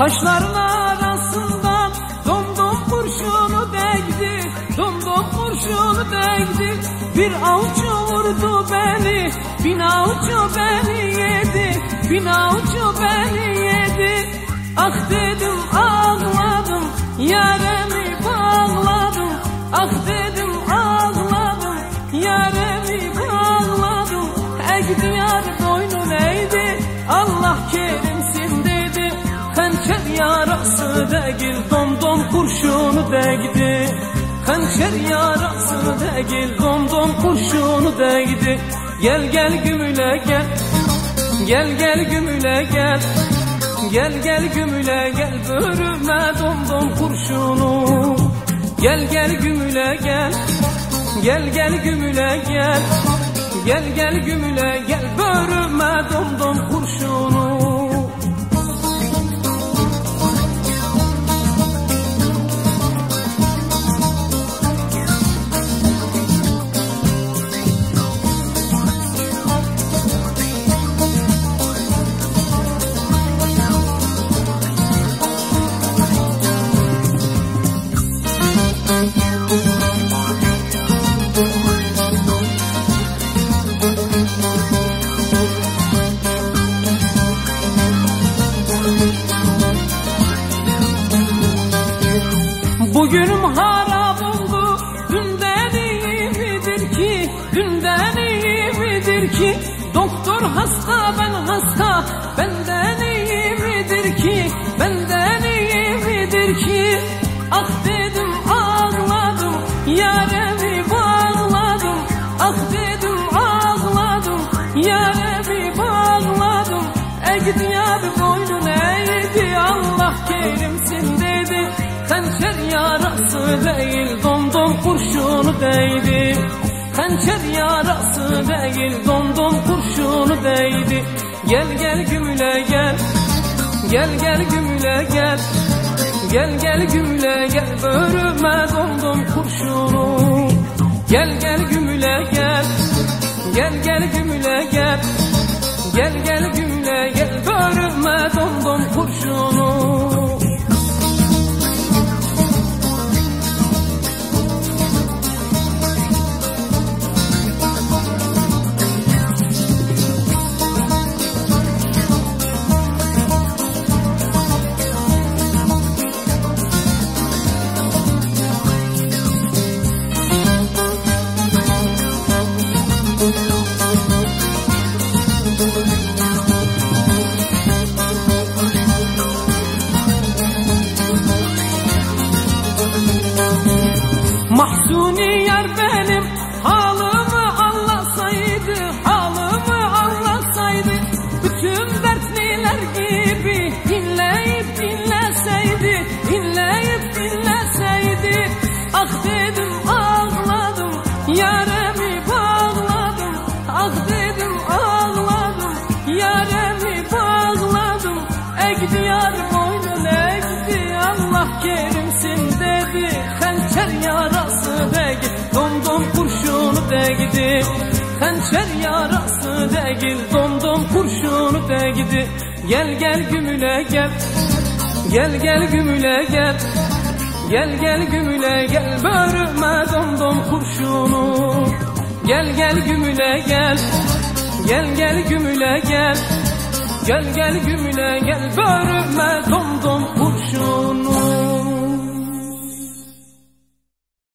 Kaşların arasından domdom kurşunu değdi Domdom kurşunu değdi. Bir avcı vurdu beni Bin avcı beni yedi Bin avcı beni yedi. Ah dedim ağladım Yaremi Hançer yarası değil Domdom kurşunu değdi. Gel gel gümüle gel. Gel gel gümüle gel. Gel gel gümüle gel börüme domdom kurşunu. Gel gel gümüle gel. Gel gel gümüle gel. Gel gel gümüle gel börüme domdom kurşunu Bugünüm harap oldu Dünden iyi midir ki? Dünden iyi midir ki? Doktor hasta ben hasta. Benden iyi midir ki? Benden iyi midir ki? Ah dedim ağladım. Yaremi bağladım. Ah dedim ağladım. Yaremi bağladım. Egdi yarası değil domdom kurşunu değdi. Hançer yarası değil domdom kurşunu değdi. Gel gel gümüle gel. Gel gel gümüle gel. Gel gel gümüle gel. Börüme domdom kurşunu. Gel gel gümüle gel. Gel gel gümüle gel. Gel gel gümüle gel. Börüme domdom kurşunu kerimsin dedi Hançer yarası değil domdom kurşunu değdi Hançer yarası değil domdom kurşunu değdi Gel gel gümüle gel. Gel gel gümüle gel. Gel gel gümüle gel. Börüme domdom kurşunu. Gel gel gümüle gel. Gel gel gümüle gel. Gel gel gümüle gel. Börüme domdom kurşunu